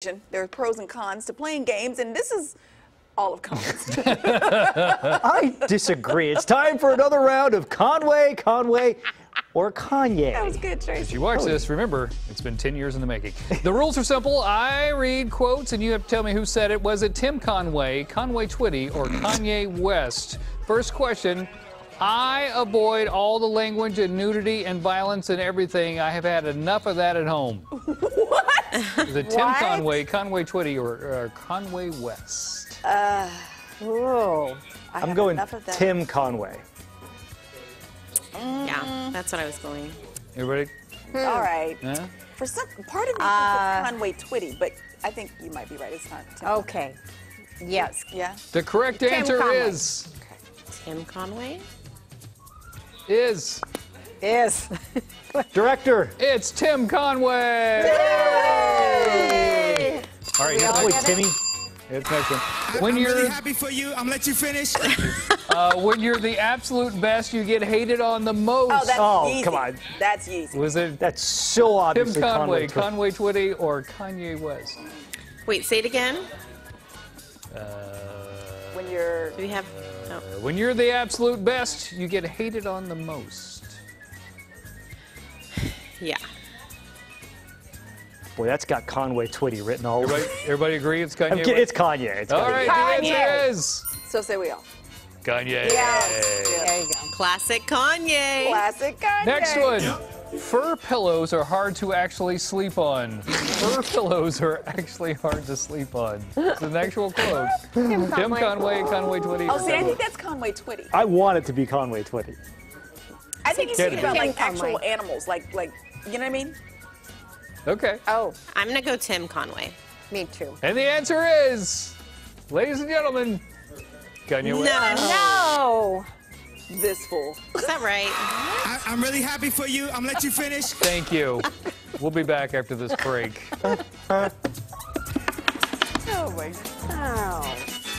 There are pros and cons to playing games, and this is all of cons. I disagree. It's time for another round of Conway, Conway, or Kanye. that was good, Tracy. If you watch this, remember, it's been 10 years in the making. The rules are simple. I read quotes, and you have to tell me who said it. Was it Tim Conway, Conway Twitty, or Kanye West? First question. I avoid all the language and nudity and violence and everything. I have had enough of that at home. What? Is it Tim What? Conway, Conway Twitty, or, or Conway West? Uh, whoa. I I'm going enough of that. Tim Conway. Mm. Yeah, that's what I was going. Everybody? Hmm. All right. Huh? For some part of me Uh, thinks it's uh, Conway Twitty, but I think you might be right. It's not. Tim. Okay. Yes. Yeah. The correct Tim answer Conway. is Tim Conway? is Is. Director. it's Tim Conway. All right, here's Wait, next, Timmy. here's next one. When I'm you're really happy for you. I'm gonna let you finish. uh, when you're the absolute best, you get hated on the most. Oh, that's Oh, easy. come on. That's easy. Was it That's so Tim Conway, Conway Twitty, or Kanye West? Wait, say it again. Uh, When you're. Do we have? Oh. when you're the absolute best, you get hated on the most. Yeah. Boy, that's got Conway Twitty written all over it. everybody agree it's Kanye West? It's Kanye. It's All Kanye. right, the answer is So say we all. Kanye. Yeah. There you go. Classic Kanye. Classic Kanye. Next one. Fur pillows are hard to actually sleep on. Fur pillows are actually hard to sleep on. It's an actual quote. Tim Conway. Conway, Conway Twitty. Oh, or see, I think that's Conway Twitty. I want it to be Conway Twitty. I think he's Tim thinking about like Conway. actual animals, like like you know what I mean? Okay. Oh, I'm gonna go Tim Conway. me too. And the answer is, ladies and gentlemen, Kanye West. No. No. This fool. Is that right? I, I'm really happy for you. I'm gonna let you finish. Thank you. We'll be back after this break. Oh my. Oh.